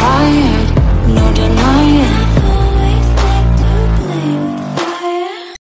I am